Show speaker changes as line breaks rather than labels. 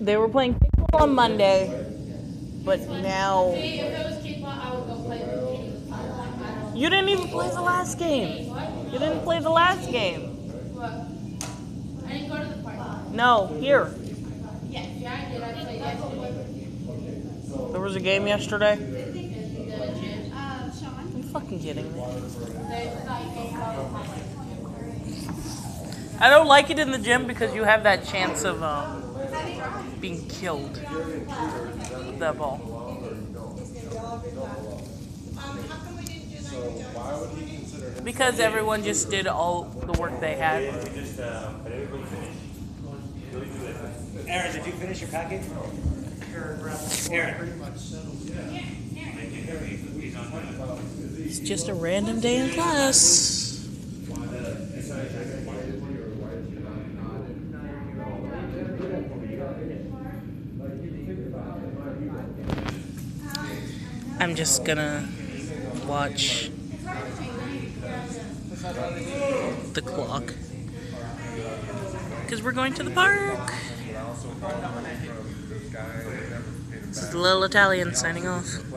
They were playing kickball on Monday, but now
you.
Didn't even play the last game. You didn't play the last game.
I didn't go to the park.
No, here.
Yes, yeah, I did. I played yesterday.
There was a game yesterday. Are you fucking kidding me?
They thought you came from.
I don't like it in the gym because you have that chance of um, being killed with that ball. Because everyone just did all the work they had.
Aaron, did you finish your packet? Aaron.
It's just a random day in class. I'm just gonna watch the clock. Because we're going to the park. This is the little Italian signing off.